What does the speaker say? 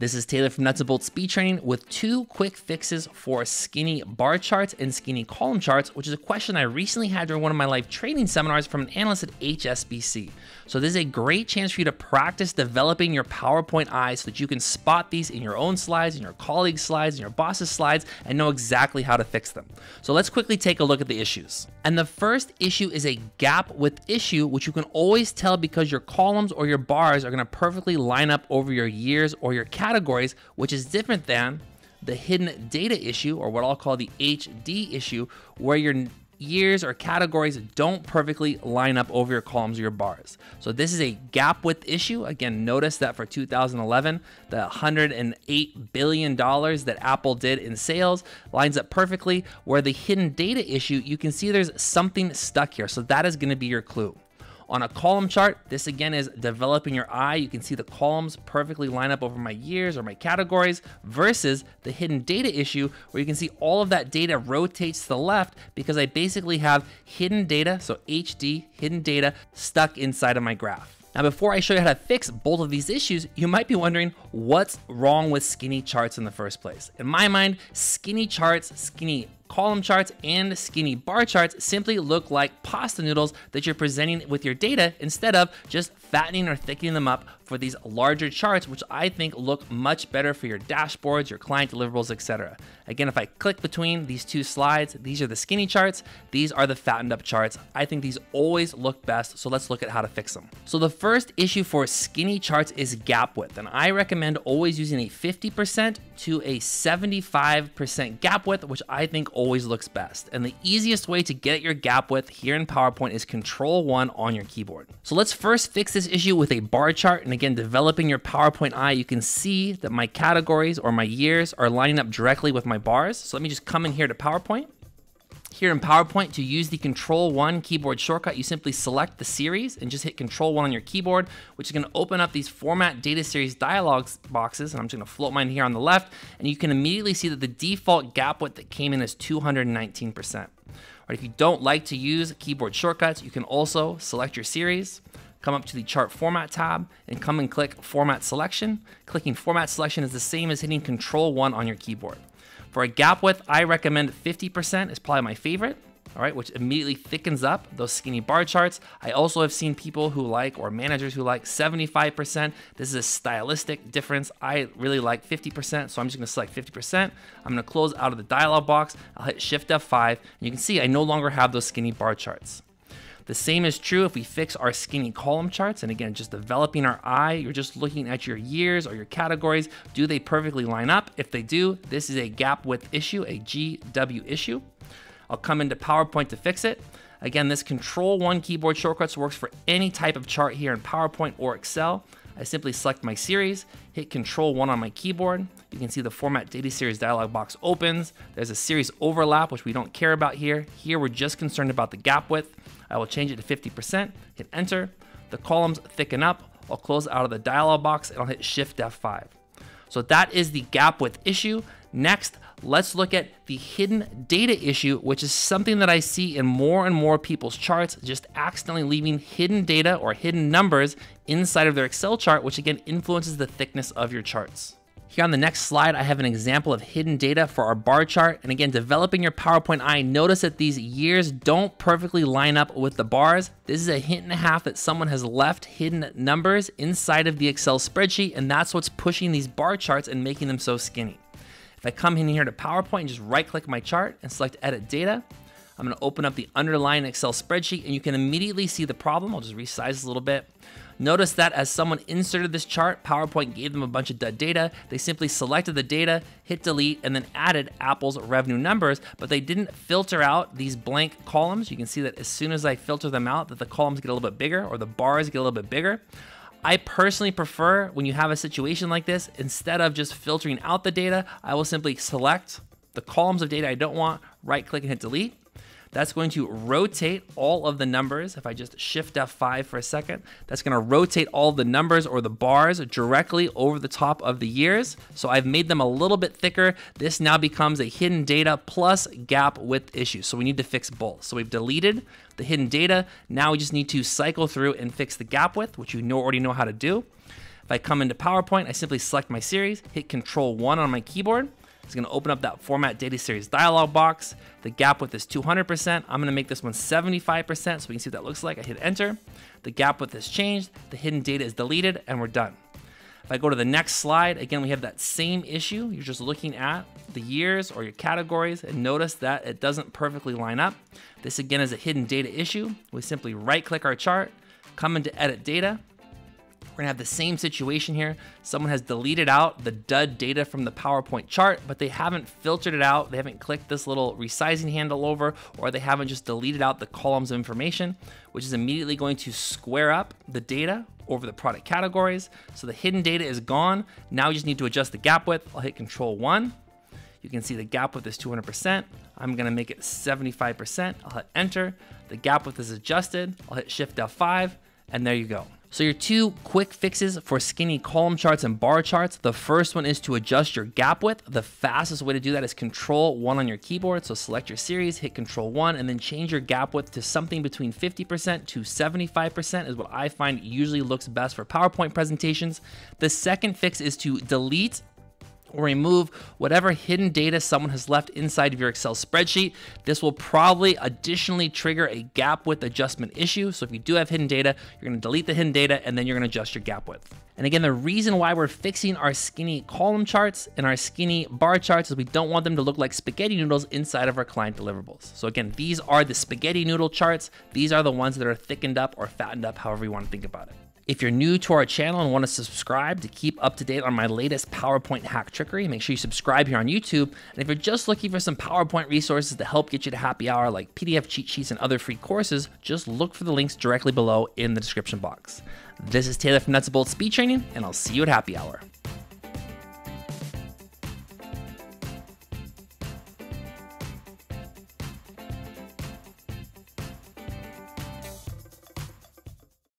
This is Taylor from Nuts and Bolts Speed Training with two quick fixes for skinny bar charts and skinny column charts, which is a question I recently had during one of my live training seminars from an analyst at HSBC. So this is a great chance for you to practice developing your PowerPoint eyes so that you can spot these in your own slides, in your colleagues' slides, in your boss's slides, and know exactly how to fix them. So let's quickly take a look at the issues. And the first issue is a gap width issue, which you can always tell because your columns or your bars are gonna perfectly line up over your years or your categories, which is different than the hidden data issue, or what I'll call the HD issue, where your years or categories don't perfectly line up over your columns or your bars. So this is a gap width issue. Again, notice that for 2011, the $108 billion that Apple did in sales lines up perfectly. Where the hidden data issue, you can see there's something stuck here. So that is gonna be your clue. On a column chart, this again is developing your eye. You can see the columns perfectly line up over my years or my categories versus the hidden data issue where you can see all of that data rotates to the left because I basically have hidden data, so HD, hidden data stuck inside of my graph. Now, before I show you how to fix both of these issues, you might be wondering what's wrong with skinny charts in the first place. In my mind, skinny charts, skinny column charts and skinny bar charts simply look like pasta noodles that you're presenting with your data instead of just fattening or thickening them up for these larger charts, which I think look much better for your dashboards, your client deliverables, etc. Again, if I click between these two slides, these are the skinny charts, these are the fattened up charts. I think these always look best, so let's look at how to fix them. So the first issue for skinny charts is gap width, and I recommend always using a 50% to a 75% gap width, which I think always looks best. And the easiest way to get your gap width here in PowerPoint is Control 1 on your keyboard. So let's first fix this issue with a bar chart. And again, developing your PowerPoint eye, you can see that my categories or my years are lining up directly with my bars. So let me just come in here to PowerPoint. Here in PowerPoint, to use the Control 1 keyboard shortcut, you simply select the series and just hit Control 1 on your keyboard, which is gonna open up these Format Data Series dialog boxes, and I'm just gonna float mine here on the left, and you can immediately see that the default gap width that came in is 219%. Or if you don't like to use keyboard shortcuts, you can also select your series, come up to the chart format tab and come and click format selection. Clicking format selection is the same as hitting control one on your keyboard. For a gap width, I recommend 50% is probably my favorite. All right, which immediately thickens up those skinny bar charts. I also have seen people who like, or managers who like 75%. This is a stylistic difference. I really like 50%, so I'm just gonna select 50%. I'm gonna close out of the dialog box. I'll hit Shift F5, and you can see I no longer have those skinny bar charts. The same is true if we fix our skinny column charts. And again, just developing our eye, you're just looking at your years or your categories. Do they perfectly line up? If they do, this is a gap width issue, a GW issue. I'll come into PowerPoint to fix it. Again, this Control 1 keyboard shortcuts works for any type of chart here in PowerPoint or Excel. I simply select my series, hit Control 1 on my keyboard. You can see the Format Data Series dialog box opens. There's a series overlap, which we don't care about here. Here, we're just concerned about the gap width. I will change it to 50%, hit enter. The columns thicken up. I'll close out of the dialog box and I'll hit Shift F5. So that is the gap width issue. Next, let's look at the hidden data issue, which is something that I see in more and more people's charts, just accidentally leaving hidden data or hidden numbers inside of their Excel chart, which again influences the thickness of your charts. Here on the next slide, I have an example of hidden data for our bar chart. And again, developing your PowerPoint eye, notice that these years don't perfectly line up with the bars. This is a hint and a half that someone has left hidden numbers inside of the Excel spreadsheet, and that's what's pushing these bar charts and making them so skinny. I come in here to PowerPoint and just right click my chart and select edit data, I'm gonna open up the underlying Excel spreadsheet and you can immediately see the problem. I'll just resize a little bit. Notice that as someone inserted this chart, PowerPoint gave them a bunch of dud data. They simply selected the data, hit delete, and then added Apple's revenue numbers, but they didn't filter out these blank columns. You can see that as soon as I filter them out, that the columns get a little bit bigger or the bars get a little bit bigger. I personally prefer when you have a situation like this, instead of just filtering out the data, I will simply select the columns of data I don't want, right click and hit delete. That's going to rotate all of the numbers. If I just shift F5 for a second, that's going to rotate all the numbers or the bars directly over the top of the years. So I've made them a little bit thicker. This now becomes a hidden data plus gap width issue. So we need to fix both. So we've deleted the hidden data. Now we just need to cycle through and fix the gap width, which you know, already know how to do. If I come into PowerPoint, I simply select my series, hit Control 1 on my keyboard. It's gonna open up that Format Data Series dialog box. The gap width is 200%. I'm gonna make this one 75% so we can see what that looks like. I hit enter. The gap width has changed. The hidden data is deleted and we're done. If I go to the next slide, again, we have that same issue. You're just looking at the years or your categories and notice that it doesn't perfectly line up. This again is a hidden data issue. We simply right click our chart, come into edit data, we're gonna have the same situation here. Someone has deleted out the dud data from the PowerPoint chart, but they haven't filtered it out. They haven't clicked this little resizing handle over, or they haven't just deleted out the columns of information, which is immediately going to square up the data over the product categories. So the hidden data is gone. Now you just need to adjust the gap width. I'll hit control one. You can see the gap width is 200%. I'm gonna make it 75%. I'll hit enter. The gap width is adjusted. I'll hit shift F5, and there you go. So your two quick fixes for skinny column charts and bar charts. The first one is to adjust your gap width. The fastest way to do that is control one on your keyboard. So select your series, hit control one, and then change your gap width to something between 50% to 75% is what I find usually looks best for PowerPoint presentations. The second fix is to delete or remove whatever hidden data someone has left inside of your Excel spreadsheet. This will probably additionally trigger a gap width adjustment issue. So if you do have hidden data, you're gonna delete the hidden data and then you're gonna adjust your gap width. And again, the reason why we're fixing our skinny column charts and our skinny bar charts is we don't want them to look like spaghetti noodles inside of our client deliverables. So again, these are the spaghetti noodle charts. These are the ones that are thickened up or fattened up, however you wanna think about it. If you're new to our channel and want to subscribe to keep up to date on my latest PowerPoint hack trickery, make sure you subscribe here on YouTube. And if you're just looking for some PowerPoint resources to help get you to happy hour, like PDF cheat sheets and other free courses, just look for the links directly below in the description box. This is Taylor from Nuts and Bolts Speed Training, and I'll see you at happy hour.